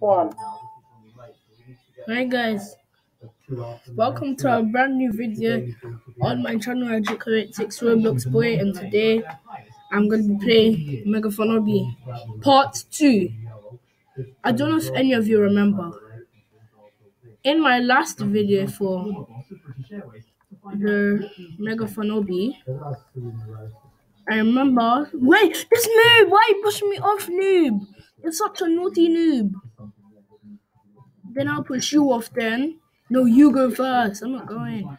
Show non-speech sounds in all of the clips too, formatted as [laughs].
One. Hi guys, welcome to a brand new video on my channel AHJUKA86 Roblox Boy and today I'm going to be playing Mega Fun Part 2. I don't know if any of you remember. In my last video for the Mega Fun I remember. Wait, this noob! Why are you pushing me off, noob? You're such a naughty noob. Then I'll push you off then. No, you go first. I'm not going.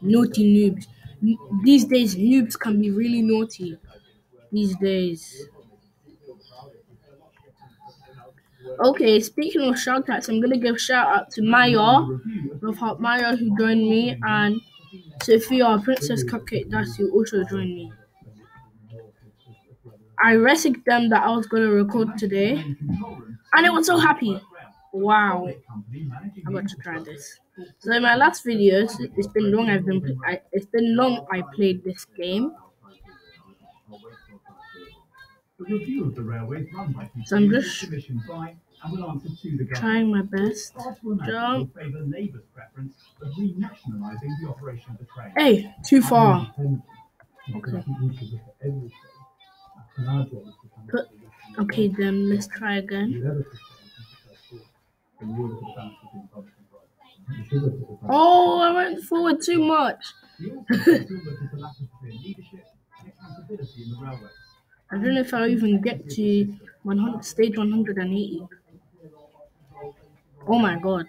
Naughty noobs. These days, noobs can be really naughty. These days. Okay, speaking of shout outs, I'm gonna give shout out to Maya, Love Heart Maya, who joined me, and Sophia, Princess Cupcake Dash, who also joined me. I messaged them that I was gonna record today, and they were so happy. Wow, I'm going to try this. So in my last videos, it's been long. I've been, I, it's been long. I played this game. So I'm just trying my best. Jump. Hey, too far. Okay. Put, okay, then let's try again. Oh, I went forward too much. [laughs] I don't know if I'll even get to 100, stage 180. Oh my god.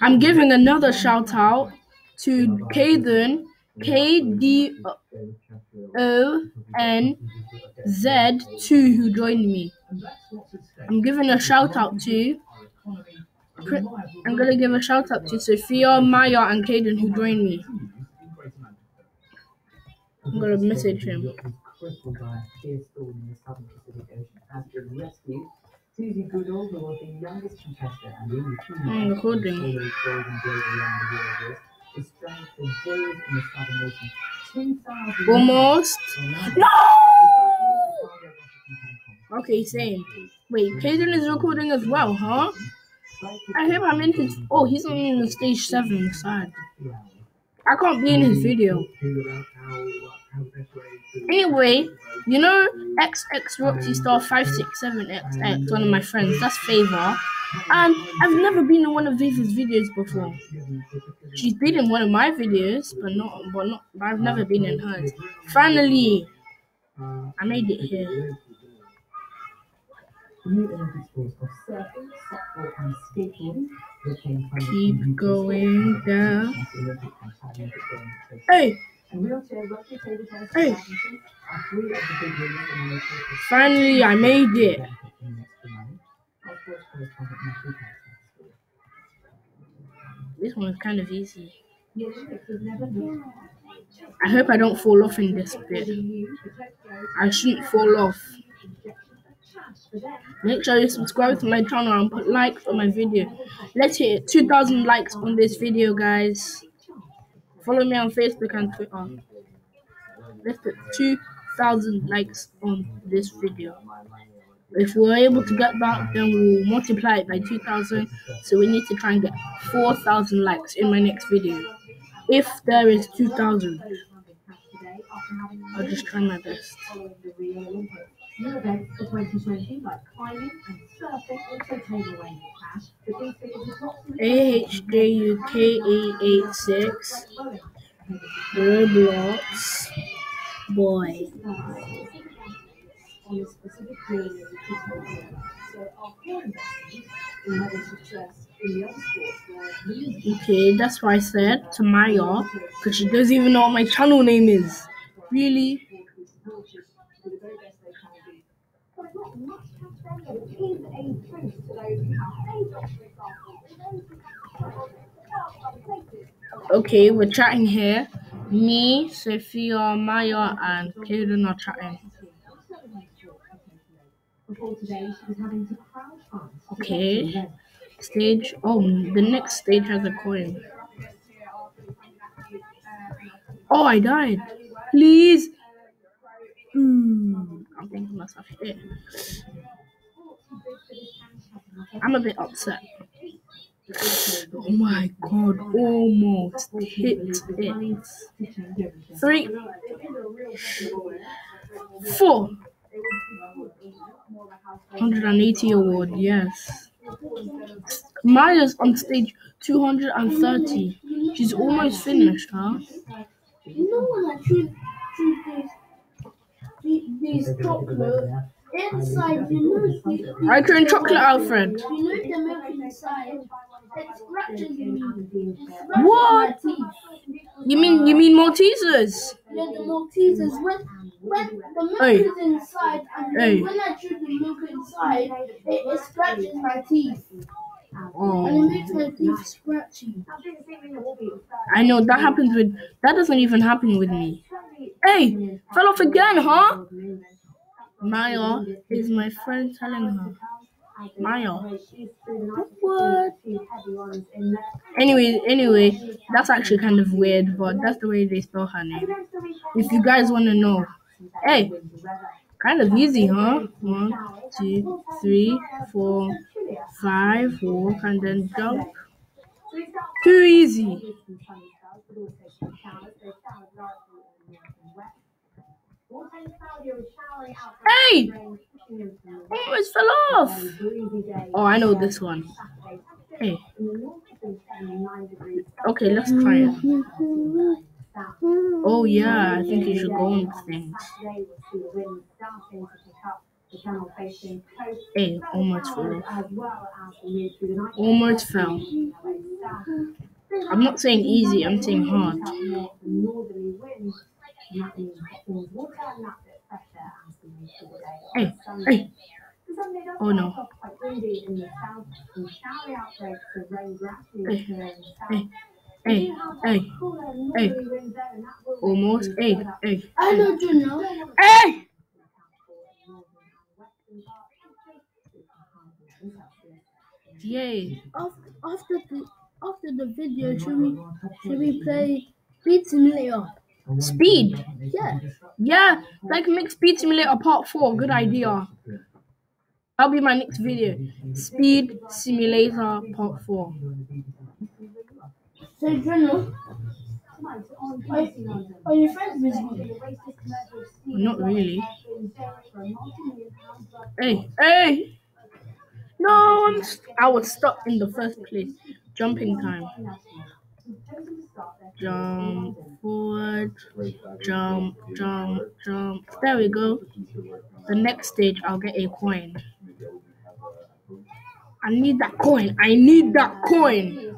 I'm giving another shout out to Kaden, K D O N Z 2 who joined me. I'm giving a shout out to I'm gonna give a shout out to Sophia, Maya, and Kaden who joined me. I'm gonna message him. I'm recording. Almost. No! Okay, same. Wait, Kaden is recording as well, huh? I hope I'm in his. Oh, he's only in the stage seven side. I can't be in his video. Anyway, you know XX Roxy Star 567XX, one of my friends, that's Favor. And I've never been in one of Viva's videos before. She's been in one of my videos, but not but not but I've never been in hers. Finally I made it here. Keep going down. Hey! Hey! Finally, I made it. This one is kind of easy. I hope I don't fall off in this bit. I shouldn't fall off. Make sure you subscribe to my channel and put likes on my video. Let's hit 2,000 likes on this video, guys. Follow me on Facebook and Twitter. Let's put 2,000 likes on this video. If we're able to get that, then we'll multiply it by 2,000. So we need to try and get 4,000 likes in my next video. If there is 2,000, I'll just try my best. New events for 2020 like climbing and surfing also table weighing cash, but these figures AHJUKA86 Roblox Boy. Okay, that's why I said to Maya, because she doesn't even know what my channel name is. Really? Okay, we're chatting here. Me, Sophia, Maya, and Kaden are chatting. Okay. Stage. Oh, the next stage has a coin. Oh, I died. Please. Hmm. I'm thinking myself, yeah. I'm a bit upset. Oh my god, almost hit it. Three, four. 180 award, yes. Maya's on stage 230. She's almost finished, huh? Know when I chew, chew these, chocolate inside, you know, I cream chocolate Alfred. you What? You mean you mean Maltesers? Yeah, the Maltesers. When when the milk Hey. is inside, and Hey. when I chew the milk inside, it, it scratches my teeth, oh. and it Oh, makes my teeth scratchy. I know that happens with that doesn't even happen with me. Hey, fell off again, huh? Maya is my friend telling her. Maya. What? Anyway, anyway, that's actually kind of weird, but that's the way they spell her name. If you guys want to know, hey, kind of easy, huh? One, two, three, four, five, walk, and then jump. Too easy. Hey, almost fell off. Oh, I know this one. Hey, okay, let's try it. Oh yeah, I think you should go on things. Hey, almost fell. Almost fell. I'm not saying easy, I'm saying hard. Hey, hey. Oh no. Hey, hey, hey, hey, hey. Almost. Hey, hey, I know you know. hey. Yay. After, after the after the video, should we should we play Speed Simulator? Speed. Yeah. Yeah, like make Speed Simulator Part 4. Good idea. That'll be my next video. Speed Simulator Part 4. So Jono, are, are your friends with me? Not really. Hey, hey! No, I'm st- I was stuck in the first place. Jumping time. Jump forward, jump, jump, jump. There we go. The next stage, I'll get a coin. I need that coin. I need that coin.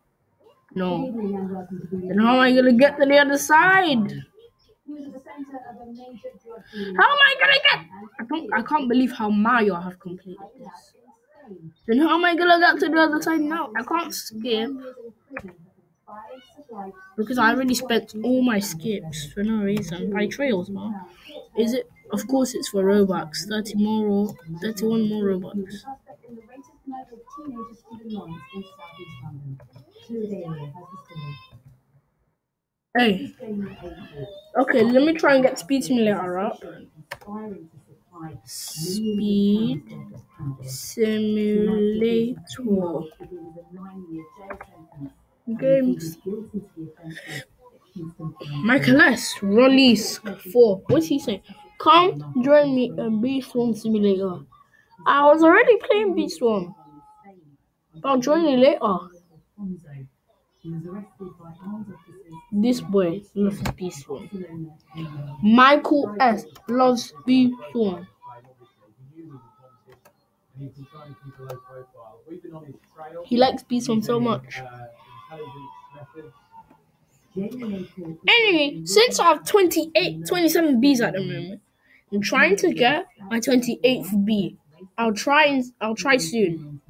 No. Then how am I gonna get to the other side? How am I gonna get? I don't. I can't believe how Mario have completed this. Then how am I gonna get to the other side now? I can't skip because I already spent all my skips for no reason by trails, man. Is it? Of course, it's for Robux. Thirty more, thirty-one more Robux. Hey. Okay, let me try and get Speed Simulator up. Speed Simulator. Games. Michael S. Release 4. What's he saying? Come join me in Bee Swarm Simulator. I was already playing Bee Swarm. I'll join you later. This boy loves Bee Swarm. Michael S. loves Bee Swarm. He likes Bee Swarm so much. Anyway, since I have 28, 27 Bs at the moment, I'm trying to get my 28th B. I'll try. and- I'll try soon.